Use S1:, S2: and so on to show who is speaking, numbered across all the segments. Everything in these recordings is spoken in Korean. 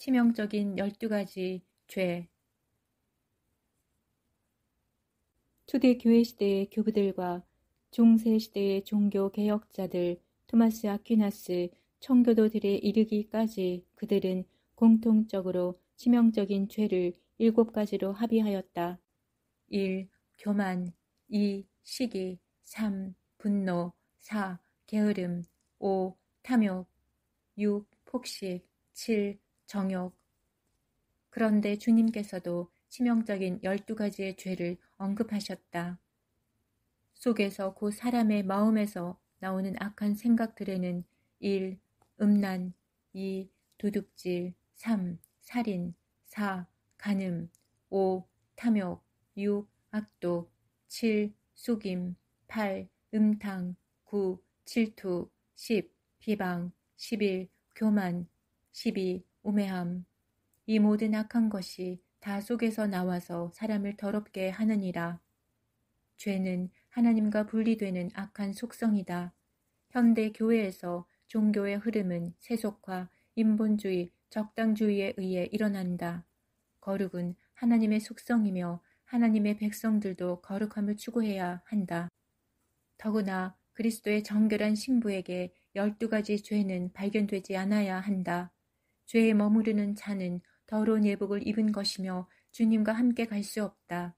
S1: 치명적인 12가지 죄 초대 교회 시대의 교부들과 중세 시대의 종교 개혁자들 토마스 아퀴나스 청교도들에 이르기까지 그들은 공통적으로 치명적인 죄를 일곱 가지로 합의하였다. 1. 교만 2. 시기 3. 분노 4. 게으름 5. 탐욕 6. 폭식 7. 정욕 그런데 주님께서도 치명적인 열두 가지의 죄를 언급하셨다. 속에서 그 사람의 마음에서 나오는 악한 생각들에는 1. 음란 2. 도둑질 3. 살인 4. 간음 5. 탐욕 6. 악독 7. 속임 8. 음탕 9. 질투 10. 비방 11. 교만 12. 우매함 이 모든 악한 것이 다 속에서 나와서 사람을 더럽게 하느니라. 죄는 하나님과 분리되는 악한 속성이다. 현대 교회에서 종교의 흐름은 세속화, 인본주의, 적당주의에 의해 일어난다. 거룩은 하나님의 속성이며 하나님의 백성들도 거룩함을 추구해야 한다. 더구나 그리스도의 정결한 신부에게 열두 가지 죄는 발견되지 않아야 한다. 죄에 머무르는 자는 더러운 예복을 입은 것이며 주님과 함께 갈 수 없다.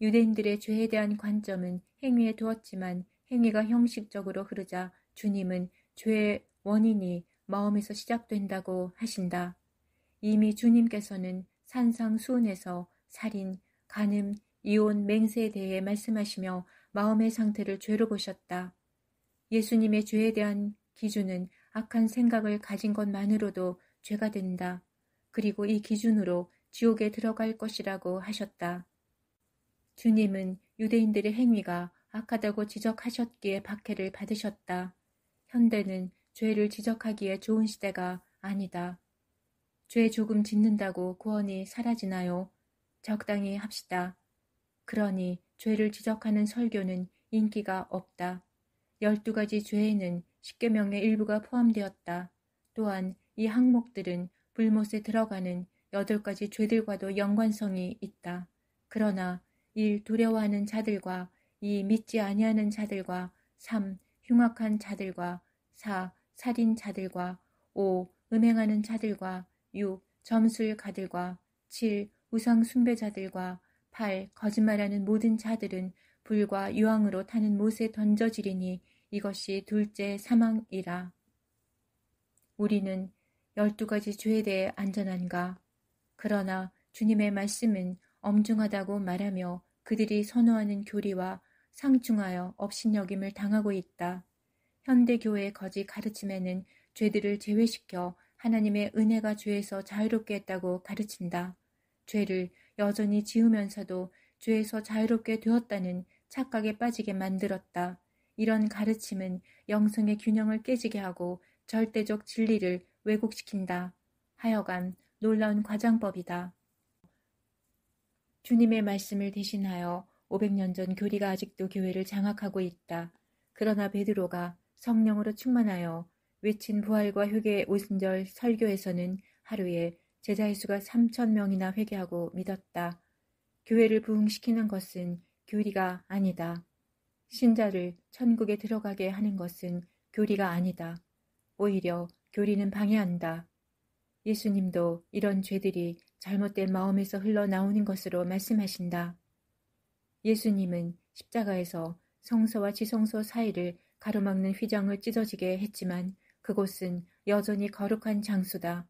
S1: 유대인들의 죄에 대한 관점은 행위에 두었지만 행위가 형식적으로 흐르자 주님은 죄의 원인이 마음에서 시작된다고 하신다. 이미 주님께서는 산상수훈에서 살인, 간음, 이혼, 맹세에 대해 말씀하시며 마음의 상태를 죄로 보셨다. 예수님의 죄에 대한 기준은 악한 생각을 가진 것만으로도 죄가 된다. 그리고 이 기준으로 지옥에 들어갈 것이라고 하셨다. 주님은 유대인들의 행위가 악하다고 지적하셨기에 박해를 받으셨다. 현대는 죄를 지적하기에 좋은 시대가 아니다. 죄 조금 짓는다고 구원이 사라지나요? 적당히 합시다. 그러니 죄를 지적하는 설교는 인기가 없다. 열두 가지 죄에는 십계명의 일부가 포함되었다. 또한 이 항목들은 불못에 들어가는 여덟 가지 죄들과도 연관성이 있다. 그러나 일 두려워하는 자들과 이 믿지 아니하는 자들과 삼 흉악한 자들과 사 살인 자들과 오 음행하는 자들과 육 점술가들과 칠 우상 숭배자들과 팔 거짓말하는 모든 자들은 불과 유황으로 타는 못에 던져지리니 이것이 둘째 사망이라. 우리는 열두 가지 죄에 대해 안전한가? 그러나 주님의 말씀은 엄중하다고 말하며 그들이 선호하는 교리와 상충하여 업신여김을 당하고 있다. 현대교회의 거짓 가르침에는 죄들을 제외시켜 하나님의 은혜가 죄에서 자유롭게 했다고 가르친다. 죄를 여전히 지으면서도 죄에서 자유롭게 되었다는 착각에 빠지게 만들었다. 이런 가르침은 영성의 균형을 깨지게 하고 절대적 진리를 왜곡시킨다. 하여간 놀라운 과장법이다. 주님의 말씀을 대신하여 500년 전 교리가 아직도 교회를 장악하고 있다. 그러나 베드로가 성령으로 충만하여 외친 부활과 회개의 오순절 설교에서는 하루에 제자의 수가 3천 명이나 회개하고 믿었다. 교회를 부흥시키는 것은 교리가 아니다. 신자를 천국에 들어가게 하는 것은 교리가 아니다. 오히려 교리는 방해한다. 예수님도 이런 죄들이 잘못된 마음에서 흘러나오는 것으로 말씀하신다. 예수님은 십자가에서 성서와 지성소 사이를 가로막는 휘장을 찢어지게 했지만 그곳은 여전히 거룩한 장소다.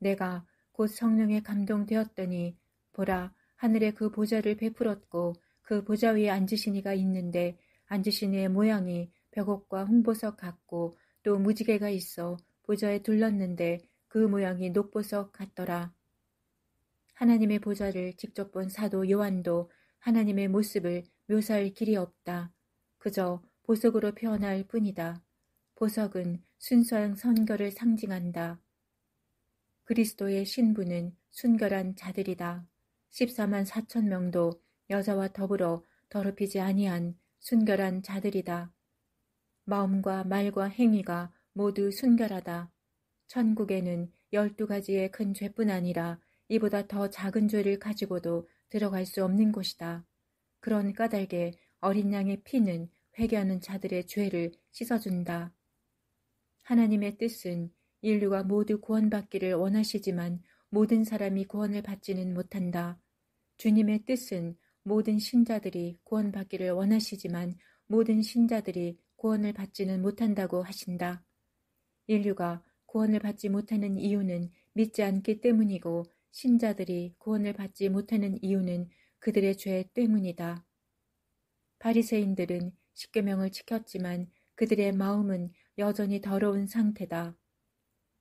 S1: 내가 곧 성령에 감동되었더니 보라 하늘에 그 보좌를 베풀었고 그 보좌 위에 앉으신 이가 있는데 앉으신 이의 모양이 벽옥과 홍보석 같고 또 무지개가 있어 보좌에 둘렀는데 그 모양이 녹보석 같더라. 하나님의 보좌를 직접 본 사도 요한도 하나님의 모습을 묘사할 길이 없다. 그저 보석으로 표현할 뿐이다. 보석은 순수한 선결을 상징한다. 그리스도의 신부는 순결한 자들이다. 14만 4천 명도 여자와 더불어 더럽히지 아니한 순결한 자들이다. 마음과 말과 행위가 모두 순결하다. 천국에는 열두 가지의 큰 죄뿐 아니라 이보다 더 작은 죄를 가지고도 들어갈 수 없는 곳이다. 그런 까닭에 어린 양의 피는 회개하는 자들의 죄를 씻어준다. 하나님의 뜻은 인류가 모두 구원받기를 원하시지만 모든 사람이 구원을 받지는 못한다. 주님의 뜻은 모든 신자들이 구원받기를 원하시지만 모든 신자들이 구원을 받지는 못한다고 하신다. 인류가 구원을 받지 못하는 이유는 믿지 않기 때문이고 신자들이 구원을 받지 못하는 이유는 그들의 죄 때문이다. 바리새인들은 십계명을 지켰지만 그들의 마음은 여전히 더러운 상태다.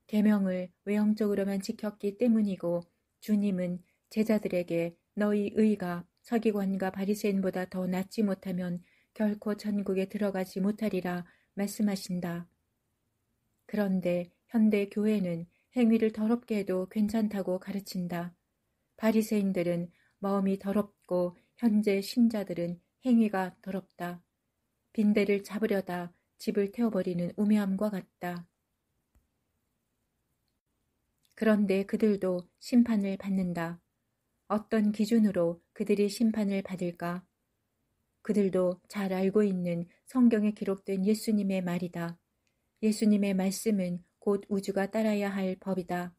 S1: 계명을 외형적으로만 지켰기 때문이고 주님은 제자들에게 너희 의가 서기관과 바리새인보다 더 낫지 못하면 결코 천국에 들어가지 못하리라 말씀하신다. 그런데 현대 교회는 행위를 더럽게 해도 괜찮다고 가르친다. 바리새인들은 마음이 더럽고 현재 신자들은 행위가 더럽다. 빈대를 잡으려다 집을 태워버리는 우매함과 같다. 그런데 그들도 심판을 받는다. 어떤 기준으로 그들이 심판을 받을까? 그들도 잘 알고 있는 성경에 기록된 예수님의 말이다. 예수님의 말씀은 곧 우주가 따라야 할 법이다.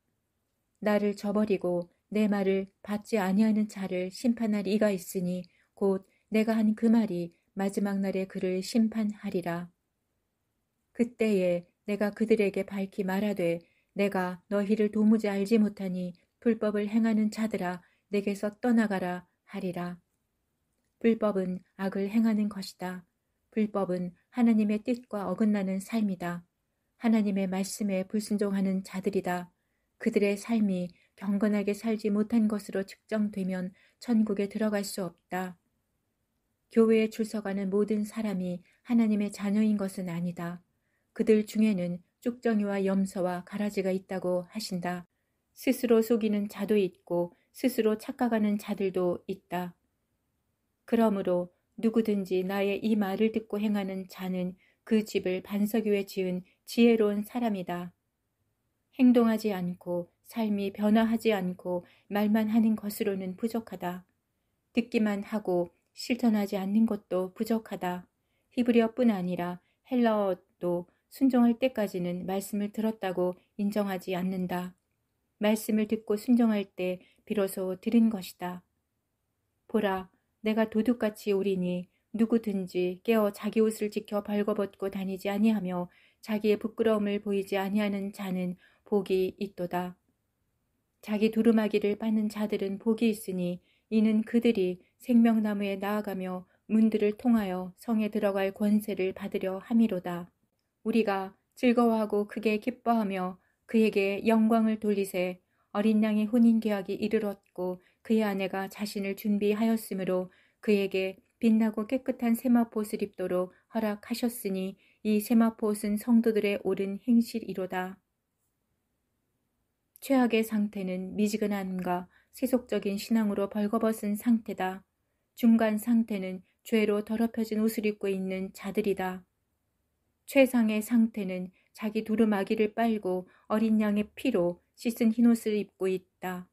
S1: 나를 저버리고 내 말을 받지 아니하는 자를 심판할 이가 있으니 곧 내가 한 그 말이 마지막 날에 그를 심판하리라. 그때에 내가 그들에게 밝히 말하되 내가 너희를 도무지 알지 못하니 불법을 행하는 자들아 내게서 떠나가라 하리라. 불법은 악을 행하는 것이다. 불법은 하나님의 뜻과 어긋나는 삶이다. 하나님의 말씀에 불순종하는 자들이다. 그들의 삶이 경건하게 살지 못한 것으로 측정되면 천국에 들어갈 수 없다. 교회에 출석하는 모든 사람이 하나님의 자녀인 것은 아니다. 그들 중에는 쭉정이와 염소와 가라지가 있다고 하신다. 스스로 속이는 자도 있고 스스로 착각하는 자들도 있다. 그러므로 누구든지 나의 이 말을 듣고 행하는 자는 그 집을 반석 위에 지은 지혜로운 사람이다. 행동하지 않고 삶이 변화하지 않고 말만 하는 것으로는 부족하다. 듣기만 하고 실천하지 않는 것도 부족하다. 히브리어뿐 아니라 헬라어도 순종할 때까지는 말씀을 들었다고 인정하지 않는다. 말씀을 듣고 순종할 때 비로소 들은 것이다. 보라, 내가 도둑같이 우리니 누구든지 깨어 자기 옷을 지켜 벌거벗고 다니지 아니하며 자기의 부끄러움을 보이지 아니하는 자는 복이 있도다. 자기 두루마기를 빠는 자들은 복이 있으니 이는 그들이 생명나무에 나아가며 문들을 통하여 성에 들어갈 권세를 받으려 함이로다. 우리가 즐거워하고 크게 기뻐하며 그에게 영광을 돌리세 어린 양의 혼인 계약이 이르렀고 그의 아내가 자신을 준비하였으므로 그에게 빛나고 깨끗한 세마포옷을 입도록 허락하셨으니 이 세마포옷은 성도들의 옳은 행실이로다. 최악의 상태는 미지근함과 세속적인 신앙으로 벌거벗은 상태다. 중간 상태는 죄로 더럽혀진 옷을 입고 있는 자들이다. 최상의 상태는 자기 두루마기를 빨고 어린 양의 피로 씻은 흰옷을 입고 있다.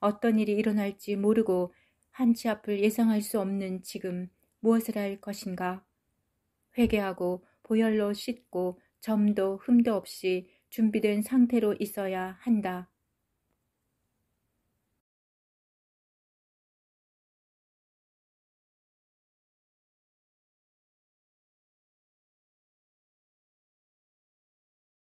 S1: 어떤 일이 일어날지 모르고 한치 앞을 예상할 수 없는 지금 무엇을 할 것인가? 회개하고 보혈로 씻고 점도 흠도 없이 준비된 상태로 있어야 한다.